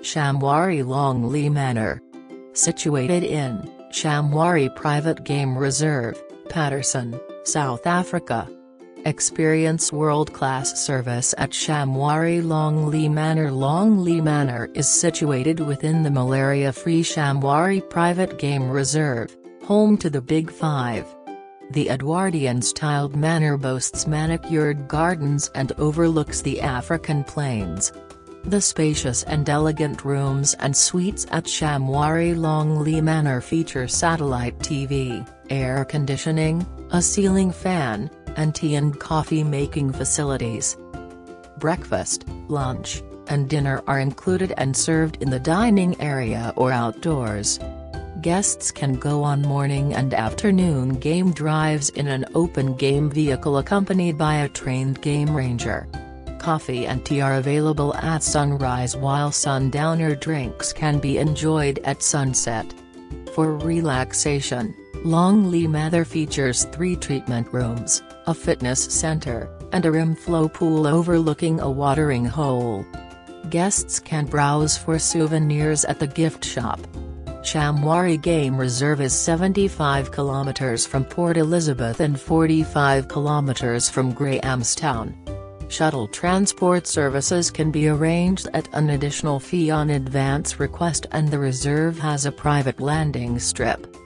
Shamwari Long Lee Manor. Situated in Shamwari Private Game Reserve, Paterson, South Africa. Experience world-class service at Shamwari Long Lee Manor Long Lee Manor is situated within the malaria-free Shamwari Private Game Reserve, home to the Big Five. The Edwardian-styled manor boasts manicured gardens and overlooks the African plains. The spacious and elegant rooms and suites at Shamwari Long Lee Manor feature satellite TV, air conditioning, a ceiling fan, and tea and coffee making facilities. Breakfast, lunch, and dinner are included and served in the dining area or outdoors. Guests can go on morning and afternoon game drives in an open game vehicle accompanied by a trained game ranger. Coffee and tea are available at sunrise while sundowner drinks can be enjoyed at sunset. For relaxation, Long Lee Manor features three treatment rooms, a fitness center, and a rim flow pool overlooking a watering hole. Guests can browse for souvenirs at the gift shop. Shamwari Game Reserve is 75 kilometers from Port Elizabeth and 45 kilometers from Grahamstown. Shuttle transport services can be arranged at an additional fee on advance request and the reserve has a private landing strip.